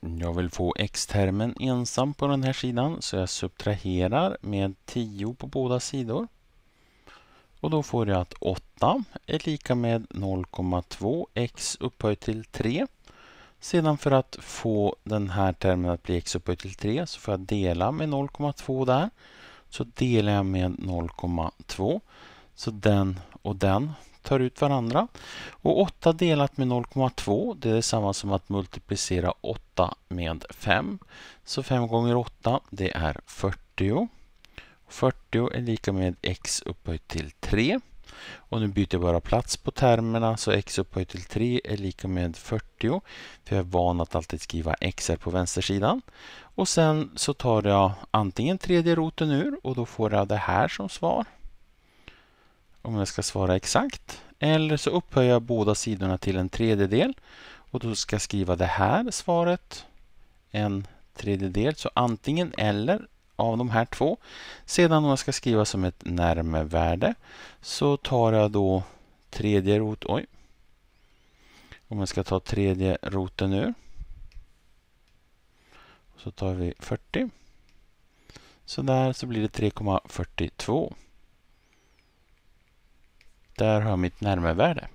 Jag vill få x-termen ensam på den här sidan så jag subtraherar med 10 på båda sidor. Och då får jag att 8 är lika med 0,2 x upphöjt till 3. Sedan för att få den här termen att bli x upphöjt till 3 så får jag dela med 0,2 där. Så delar jag med 0,2. Så den och den tar ut varandra. Och 8 delat med 0,2 det är detsamma som att multiplicera 8 med 5. Så 5 gånger 8 det är 40. 40 är lika med x upphöjt till 3. Och nu byter jag bara plats på termerna så x upphöjt till 3 är lika med 40. För jag är van att alltid skriva x här på vänstersidan. Och sen så tar jag antingen tredje roten ur och då får jag det här som svar. Om jag ska svara exakt. Eller så upphöjer jag båda sidorna till en tredjedel. Och då ska jag skriva det här svaret. En tredjedel. Så antingen eller av de här två. Sedan om jag ska skriva som ett närmevärde så tar jag då tredje rot... Oj. Om jag ska ta tredje roten nu. Så tar vi 40. Så där så blir det 3,42. Där har jag mitt närmevärde.